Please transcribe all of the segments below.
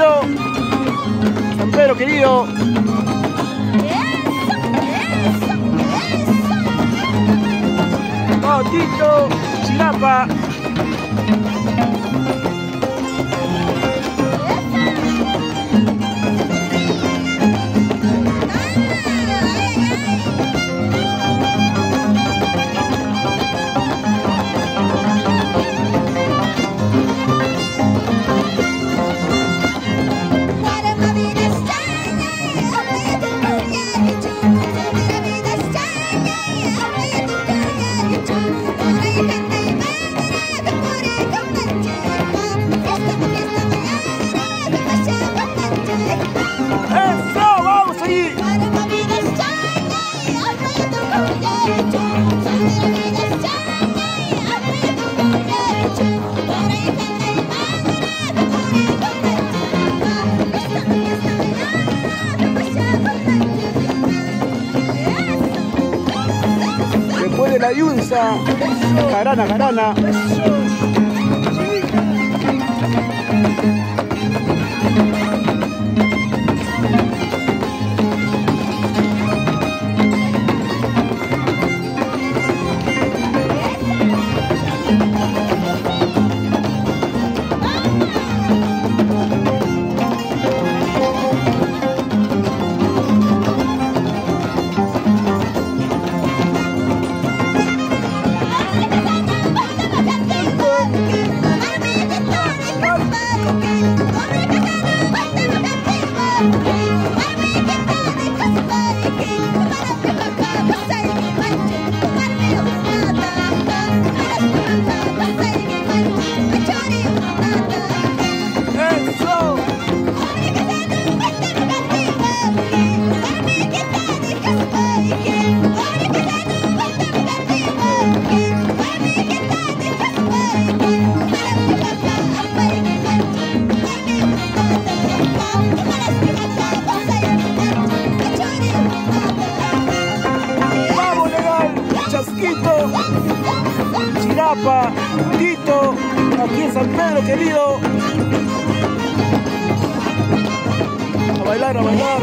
San Pedro querido. Chilapa. Yunza, carana, carana. Chirapa, Tito, aquí en San Pedro, querido. A bailar, a bailar.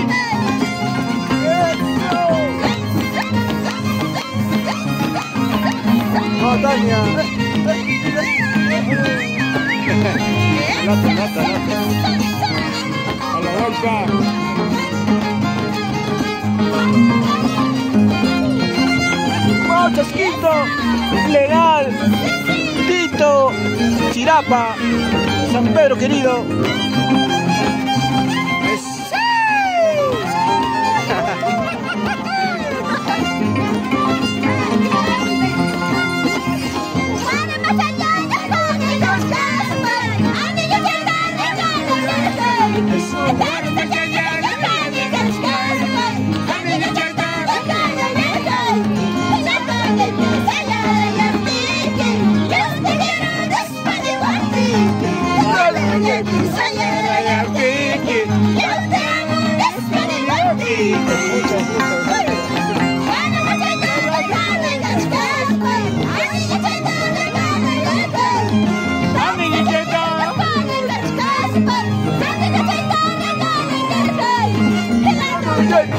Nota, nota. A la vuelta. ¡Vamos, Chasquito! Legal. Tito. Chirapa. San Pedro querido. Yo